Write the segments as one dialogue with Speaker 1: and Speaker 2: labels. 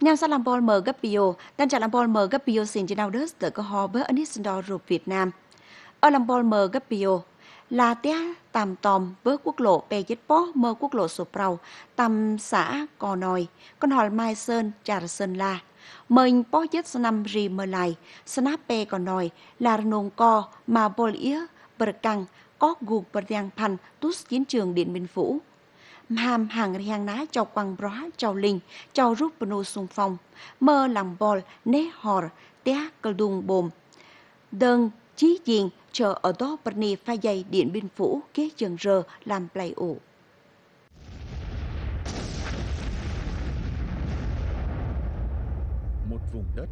Speaker 1: Nang sa làm bol mờ gấp bio, dan trả làm bol mờ gấp bio xin trên đau đớt tự cơ hò bớt ấn đo rụp Việt Nam. Ở làm bol mờ gấp bio, là té tàm tòm bớt quốc lộ bè dết bó mơ quốc lộ sổ prau, tàm xã Cò Nòi, con hòl Mai Sơn, Trà Sơn La. Mình bó dết sa năm rì mơ lại, snap bè Cò Nòi, là nôn co mà bol ía, bờ căng, có gục bờ giang pan tút chiến trường Điện Biên Phủ ham hàng riang ná chào quăng bró chào linh chào rút bnu xung phong mơ làm bol nế hò té cơ đung bồm đơn chí diện chờ ở đó Bernie pha dây điện biên phủ kế chân rờ, làm play ủ.
Speaker 2: Một vùng đất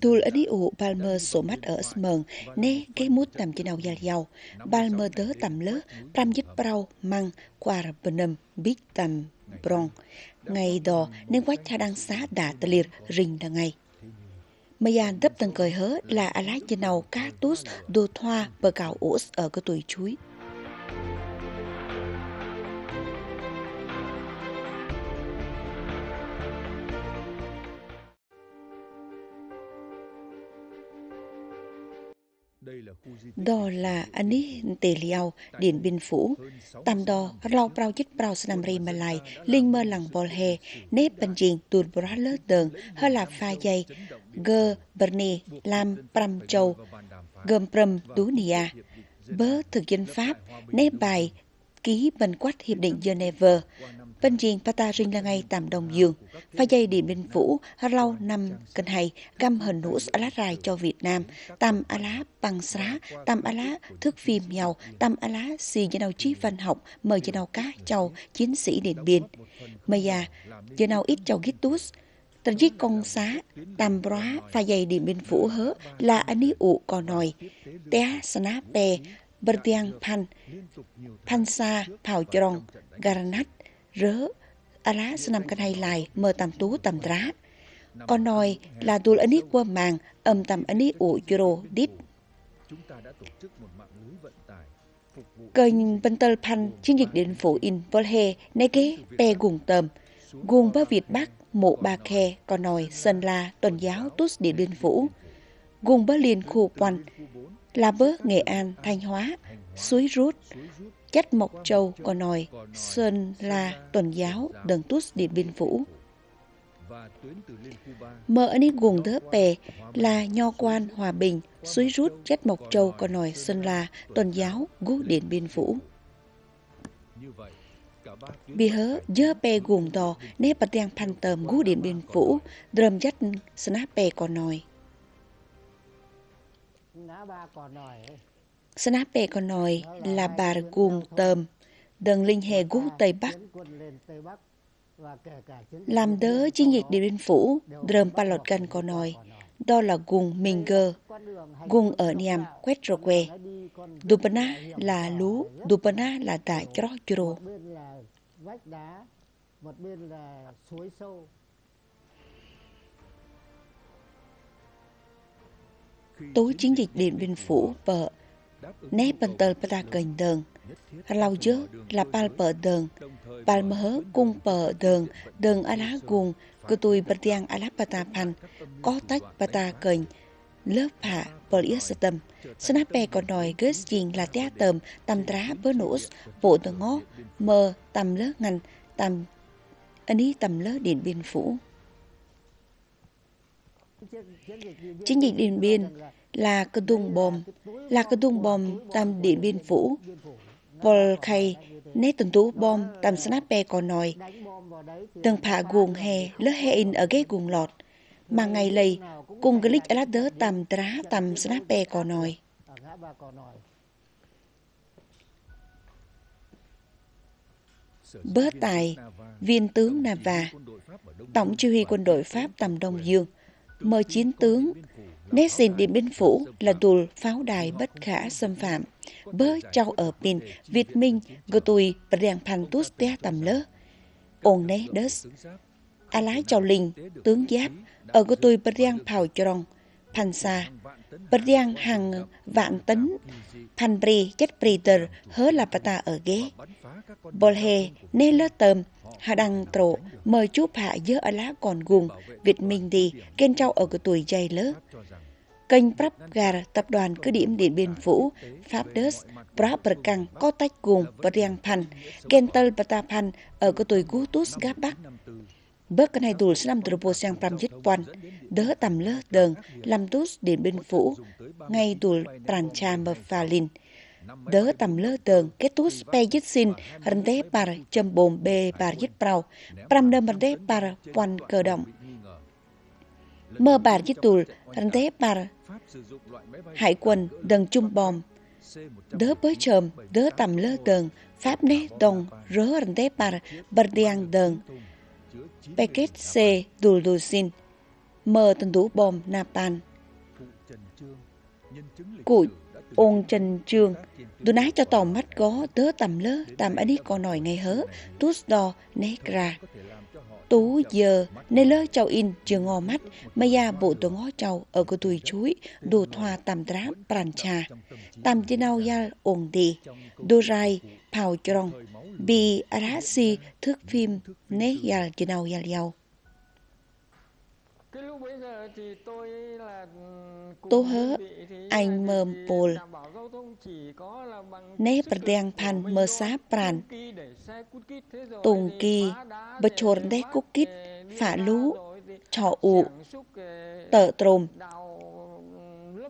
Speaker 3: Tul adi u Palmer số mắt ở Smern, nê cái mút tầm trên đầu dài giàu. Palmer tớ tầm lớ, pram dít brau, măng, qua benum, bít tầm brong. Ngày đó, nên quách tha đăng xá đà tà liệt rình đà ngày. Maya đấp tầng cười hớ là đầu cá tút đồ thoa bờ cào ổ ở cái tuổi chuối. Đó là ani tề liao, điện biên phủ. Tam đo, rau prao chích prao sanam ri malai linh mơ lằng bol he nếp bên jing tuột bra lơ tường hơ là pha dây, gơ berni lam pram châu, gơm pram tú nia bớ thực dân pháp, nếp bài ký bên quách hiệp định Geneva Bên riêng Pata Ring là ngay tạm đồng dương, pha dây điện biên phủ, lâu năm cân hay, găm hình nũ lá rai cho Việt Nam, tam á lá bằng xá, tam á lá thước phim nhau, tam á lá xì dân đầu trí văn học, mời dân đầu cá châu, chiến sĩ điện biên. Mây à, dân đầu ít châu Gitus, tần giết công xá, tam bóa, pha dây điện biên phủ hớ là anh ấy ụ cò nòi, té sná bè, bờ tiang pan, pan sa, phào chong, garanat, rớ ala senam kan hay lại mơ tầm tú tầm trá con nói là tu ấn qua màng âm tầm ấn ủ euro đít kênh Pentel Pan chiến dịch điện phủ in Volhe kế pe gùng tầm gùng bơ Việt Bắc mộ ba khe con nói Sơn La tuần giáo tút điện biên phủ. Gùng bơ liền khu quan là bớ Nghệ An Thanh Hóa suối rút Chất Mộc Châu, Cò Nòi, Sơn La, Tuần Giáo, đường Tút, Điện Biên Phủ. Mở ấn gồm đỡ bè là Nho Quan, Hòa Bình, Suối Rút, Chất Mộc Châu, Cò Nòi, Sơn La, Tuần Giáo, Gú Điện Biên Phủ. Bị hớ dơ bè gồm đò nếp bật đèn phan tờm gú điện biên phủ drum chất snap bè còn nòi. Snape còn nói là bà cùng tờm, đừng linh hệ gú Tây Bắc. Làm đỡ chiến dịch Điện Biên Phủ, Drum palot gan còn nói, đó là gùng mình gơ, gùng ở niam quét rồi quê. Dupana là lú, Dupana là tại chó. Một bên là suối sâu, tối chiến dịch Điện Biên Phủ, vợ. Né bên tờ ta cành đường lau dớ là pal bờ Đường pal mơ cung bờ đường đường á lá Gùng. Cơ tùy bật tiang á lá ta pan có tách bata cành lớp hạ bờ yếu sơ tâm snape còn đòi gớt gì là tea tầm tầm trá bơ nổ bộ tờ ngó. Mơ tầm lớp ngành, tầm anh ý tầm lớp điện biên phủ chiến dịch điện biên là cơ tung bom là cơ tung bom tam điện biên phủ. Paul khay nét tuần tú bom tam snape còn nói từng phá guồng hè lỡ hè in ở ghế guồng lọt. Mà ngày lầy, cùng cái lít lát đỡ tầm trá tầm snape còn nói bớt tài, viên tướng Nava tổng chỉ huy quân đội Pháp tầm Đông Dương mời chiến tướng Nét xin Điện Biên Phủ là tù pháo đài bất khả xâm phạm. Bớ trao ở pin Việt Minh gờ tùy bèn pan tút té tầm lỡ. Ôn nế đớt. A lái chào linh, tướng giáp, ở gờ tùy bèn phào tròn, pan xa. Bèn hàng vạn tấn, pan bri chất bì tờ hớ là bà ta ở ghế. Bồ hề, nê lơ tầm, Hà đăng trộ mời chú hạ dơ ở lá còn gùng Việt Minh đi kênh trao ở cái tuổi dày lớn Kênh Prapgar tập đoàn cứ điểm Điện Biên Phủ, Pháp Đức, Praprakang có tách gùng và riêng pan, Ta Patapan ở cái tuổi Cú Tút Gáp Bắc. Bớt cái này đủ năm từ bộ sang pram dứt quan, đỡ tầm lơ đờn, làm tút Điện Biên Phủ, ngay đủ Prancha Mơ Pha Linh đỡ tầm lơ tường kết thúc pe dứt xin hẳn tế par châm bồn bê par dứt prao pram đâm hẳn tế par quan cơ động mơ bar dứt tùl hẳn tế par hải quân đần chung bom. Đỡ bới chồm đỡ tầm lơ tường pháp nế đồng rớ hẳn tế par bar diang đờn. Packet c đùl đùl xin. Mơ tân đủ bom napan cụ ôn trần trường. Tôi nói cho tàu mắt có tớ tầm lơ tầm ấy có nổi ngày hớ. Tút đo nét ra. Tú giờ nê lơ chào in chưa ngò mắt. Mây ya à, bộ tôi ngó chào, ở cái tuổi chuối, đồ thoa tầm trá pran trà. Tầm chi nào ya ổn đi. Đô rai pào trong bi arasi à thức phim nê ya chi nào ya liao. Tố hớ anh mơm bồn Nế bật đèn pan mơ xá pran Tùng kỳ bật chồn đế cúc kít Phả lú Trọ ụ Tợ trồm.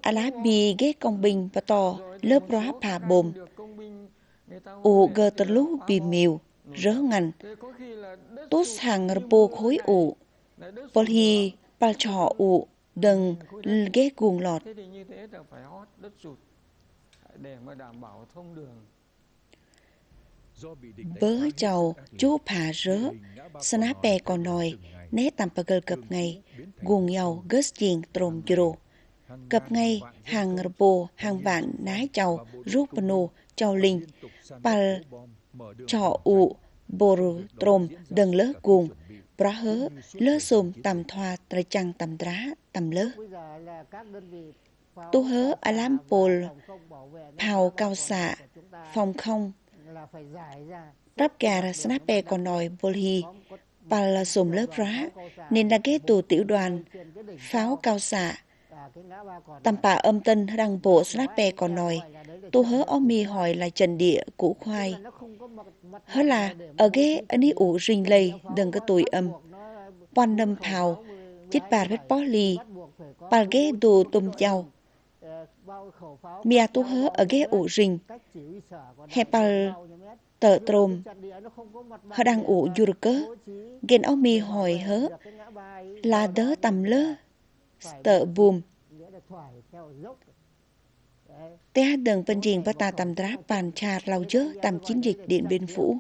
Speaker 3: À lá bì ghé công bình và to Lớp róa phà bồm. Ụ gơ tờ lú bì miều Rớ ngành Tốt hàng rô khối ụ. hi bà trọ ụ đừng ghé guồng lọt. Bớ chầu chú phà rớ, bè còn nòi, né tầm bà gờ cập ngày, guồng nhau gớt chiền trồm dồ. Cập ngay hàng bồ hàng vạn nái chầu rút bà nô chầu linh, bà trọ ụ bồ trồm đừng lỡ guồng, bra hớ, lơ sùm tầm thoa tra chăng tầm đá tầm lơ. Tu hớ, alam pol phào cao xạ phòng không. Rắp gà snape còn nòi bolhi hi là xùm lớp rá, nên là ghé tù tiểu đoàn, pháo cao xạ tầm bà âm tân đăng bộ snape còn nói tu hớ ông mi hỏi là trần địa củ khoai. Hớ là, ở ghé anh ấy ủ rình lây đừng có tuổi âm. Quan nâm phào chích bà vết bó lì. Bà ghé đồ tùm chào. Mia tu hớ ở ghé ủ rình. Hẹp bà tờ trồm. Hớ đang ủ dù cơ ghen ông mi hỏi hớ, là đỡ tầm lơ tờ bùm té đường bên riêng và ta tầm đá bàn trà lau chớ tầm chiến dịch điện biên phủ.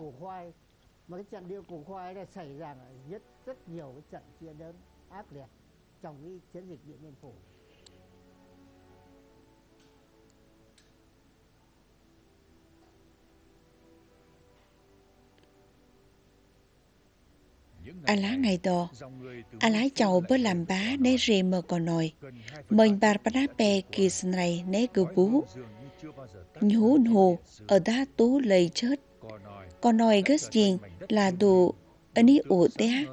Speaker 2: mà cái trận địa cổ khoai này xảy ra rất rất nhiều cái trận chiến lớn ác liệt trong cái chiến dịch điện biên phủ
Speaker 3: A lá ngày đó, a lá chầu bơ làm bá nế rì mờ còn nồi. Mình bà bà bè kì sân này nế cử bú. Nhú hồ ở đá tú lầy chết. Còn nồi gớt diện là đồ ý ủ té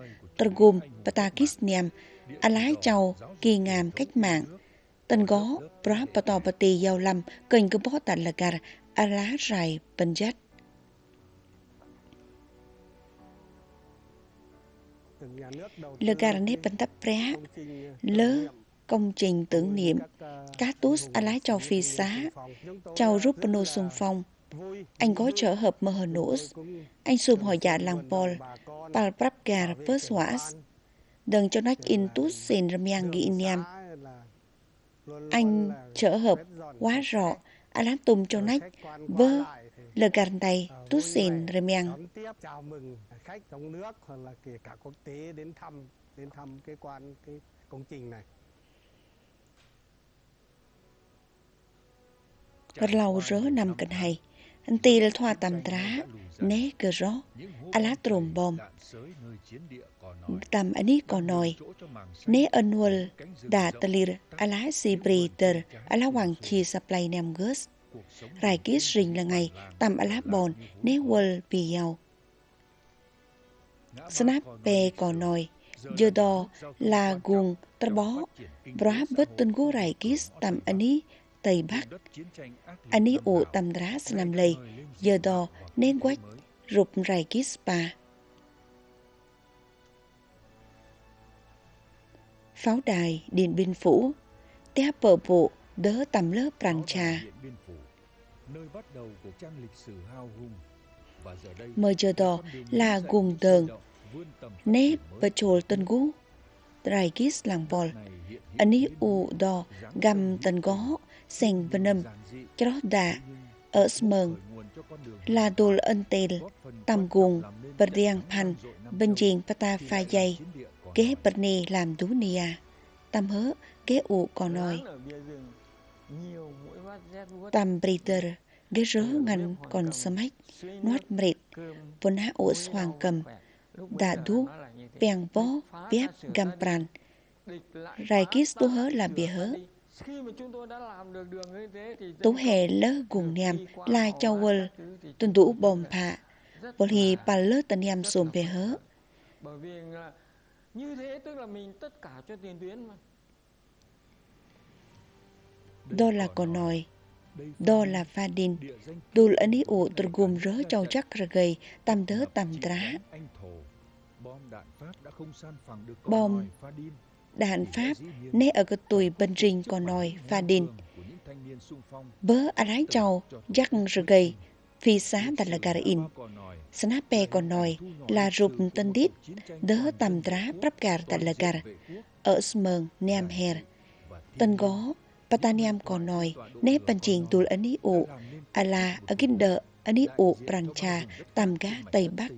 Speaker 3: kít niềm a lá chầu kỳ ngàm cách mạng. Tân gó pra tì giàu lầm, kênh cơ bó tận là gà, a lá rài bình chất. Garnet bánh lơ công trình tưởng niệm Catus a lái châu phi xá, châu Rupano Sùng phong. Anh gói trở hợp mơ hờ. Anh xùm hỏi dạ làng Paul, Pal Prapgar First Was. Đừng cho nách in tút xin ramiang ghi inyam. Anh trở hợp quá rõ, a lán tùm cho nách, vơ, lờ gần đây, tút xin ramiang.
Speaker 2: chào mừng khách trong nước hoặc là kể cả quốc tế đến thăm đến thăm cái quan cái công trình này.
Speaker 3: Lâu rớ nằm cạnh hay, anh tì là thoa tầm trá, né cơ rõ, a lá trồm bom. Tầm anh ấy còn nói, né ân hull đã talir a lá xì bì tờ, a lá hoàng chi supply nam gớt. Rai kít rình là ngày, tầm a lá bòn, né hull bì giàu. snap bè cò nói, giờ đò là gùng tơ bó, bra bất tân gô rải kis tầm ấy Tây Bắc. anh ấy ủ tầm rá làm lây, giờ đò nên quách rụp rải kis pa. Pháo đài Điện Biên Phủ, té bờ bộ đỡ tầm lớp ràng trà.
Speaker 4: nơi bắt đầu của trang lịch sử hào hùng và
Speaker 3: đò là guồng đờn, nếp bờ trồi tân gú, rải kis làng bò. Ani ụ đò gầm tân gó, sành vân âm, cho đó đà, ở smờn, là Dul ân Tam tầm guồng, bật pan, bên dình pata pha dây, kế bật nì làm đú nia, Tam hớ, kế U cò nòi. Tam Briter Kế rớ ngăn còn sâm hách, nót mệt, vốn hạ ổ xoàng cầm, đà đú, bèng vó, biếp, gam pran. Rai kis tú hớ Làm bìa hớ. Tú hề lỡ gùng niam là châu vơ, tuần đủ bồm phạ, bồ hì bà lỡ tần niam xùm bìa hớ.
Speaker 5: Bởi vì là như thế tức là mình tất cả cho tiền tuyến mà.
Speaker 3: Đó là cò nòi, đó là pha đinh, đủ là ní ụ tờ gồm rớ châu chắc ra gầy, tầm đớ tầm trá. Bom, đàn Pháp, nê ở cái tuổi bên rình còn nòi, pha đình. Bớ à lái châu, chắc ra gầy, phi xá đặt là gara in. Snape còn nòi là rụp tân đít, đỡ tầm trá prap gà đặt là gar, ở smờn, niam her. Tân gó, Pataniam còn nói, nếp bàn trình tùl ý ụ, ala ấn ý ụ prancha, tầm gá Tây Bắc.